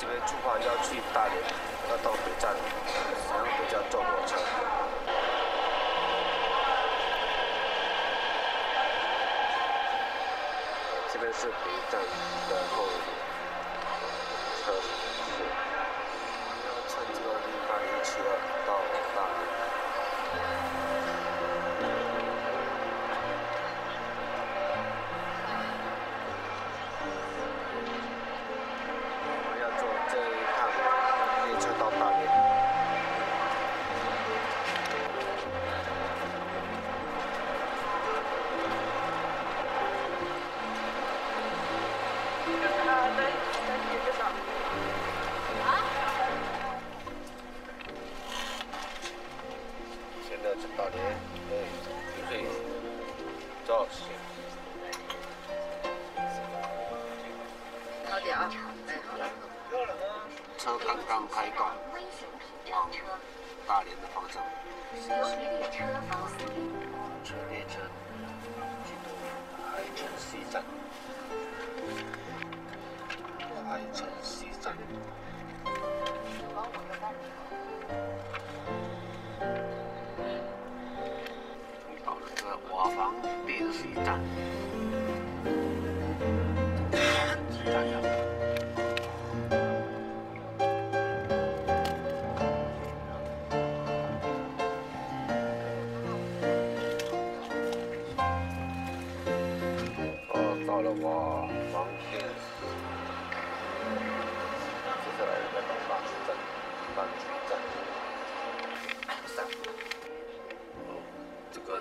这边出发要去大连要到北站然后回家坐火车这边是北站现在是大连，哎，对，肇事。高点啊！哎，好了。车刚刚开动，往大连的方向行驶。车列车进入海城西站，海城西站。到了这华房联系站，站上。哦，到了我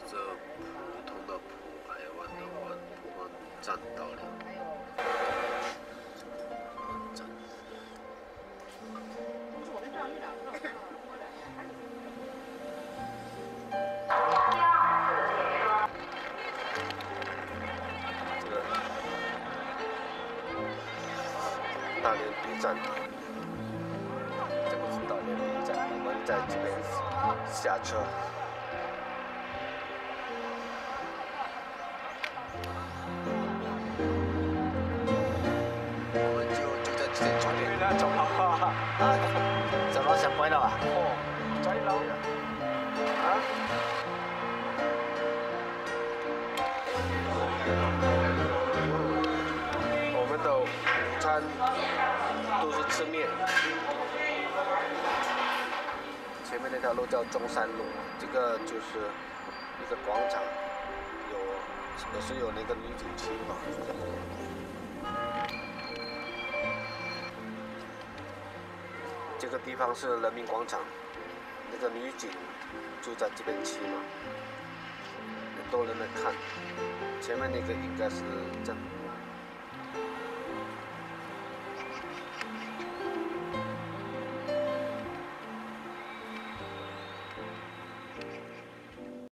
这个普通的普海湾的湾普湾站到了。站。这个大连 B 站，这个是大连 B 站，我们在这边下车。你。那走啦，啊，怎么想歪了啊？哦，仔佬，啊？我们的午餐都是吃面。前面那条路叫中山路，这个就是一个广场，有也是有那个女警旗嘛。这个地方是人民广场，那个女警就在这边骑嘛，很多人来看。前面那个应该是正